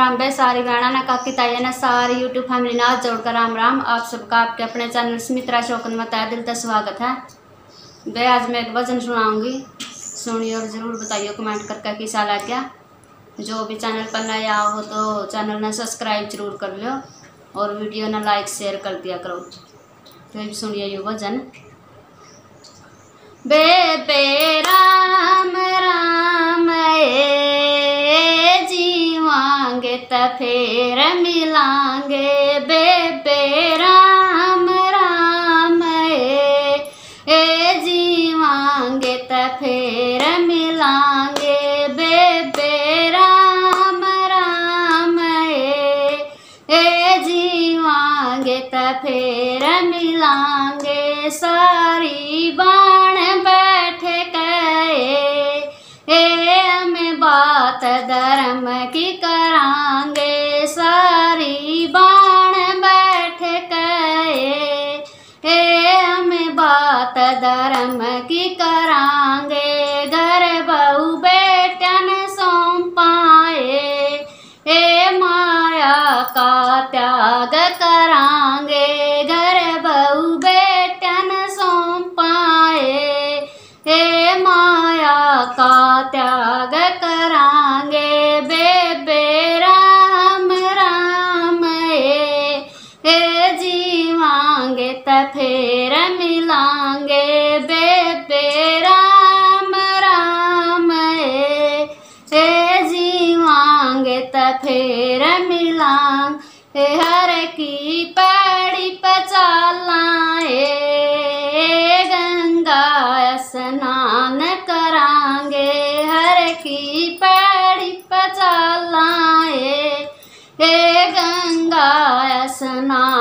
राम बे सारी गाना ना काकी ताया ना, सारी यूट्यूब फैमिली ना जोड़कर राम राम। आप सबका, आपके अपने चैनल स्मित्रा शोकन में तय दिल से स्वागत है। बे आज मैं एक भजन सुनाऊँगी। सुनिए और ज़रूर बताइए कमेंट करके कैसा लग गया। जो भी चैनल पर नया हो तो चैनल ने सब्सक्राइब ज़रूर कर लो और वीडियो ने लाइक शेयर कर दिया करो। तो सुनिए ये भजन। बे त फिर मिलांगे बे बे राम राम ए ए जीवांगे त फिर मिलांगे बे बे राम राम ए ए जीवांगे त फिर मिलांगे सारी बाण बैठ गए। ए हमें बात धर्म की करांगे बात धर्म की करांगे घर बहू बेटन सौंपाए हे माया का त्याग करांगे, घर बहू बेटन सौंपाए हे माया का त्याग करांगे, बेबे राम राम ए। जीवांगे त फिर फिर मिलांग हे हर की पैड़ी पचाला हे गंगा स्नान करांगे, हर की पैड़ी पचाला हे हे गंगा स्नान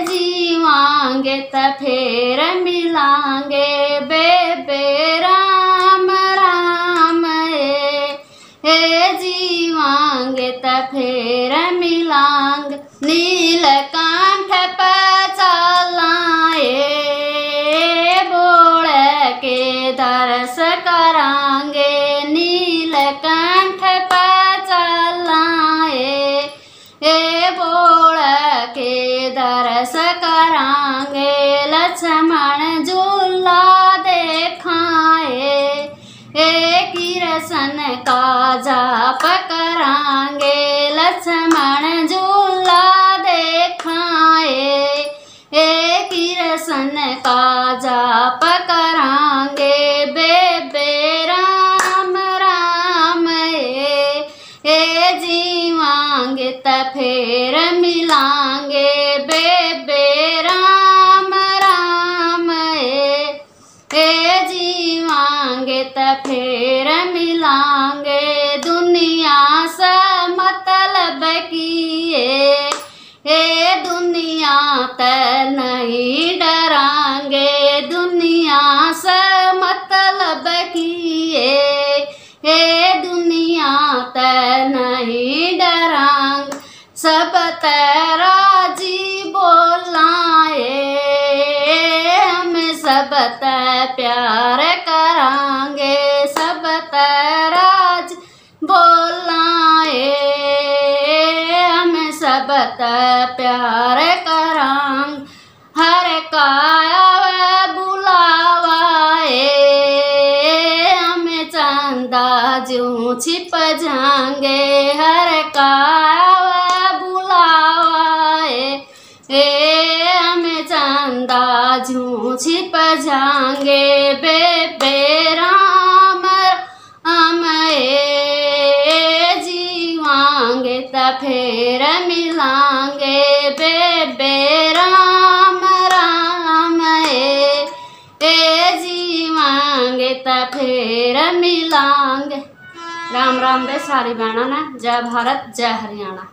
जीवांगे त फिर मिलांगे, बेबे राम राम हे जीवांगे त फिर मिलांग, नीलकंठ पचालाए। बोल के दर्श करांगे दर्श करांगे लक्ष्मण झूला देखाए। ए किरसन का जाप करांगे, लक्ष्मण झूला देखाए। ए किरसन का जाप करांगे बेबे राम राम ए ए जीवांगे त फिर मिलांगे, बेबे राम राम ए। ए जीवांगे त फिर मिलांगे, दुनिया से मतलब किए ए। दुनिया त नहीं डरांगे सब त प्यार करांगे, सब राज बोलाए हम सब त प्यार करांग, हर काया बुलावाए। हम चंदा जू छिप जाएँगे हर काया बुलावाए। ए, हम चंदा जू छिप जाएँगे बे राम राम जीवांगे त फिर मिलांगे बे राम राम ए ए जीवांगे त फिर मिलांगे। राम राम बे सारी बहना ने, जय भारत, जय हरियाणा।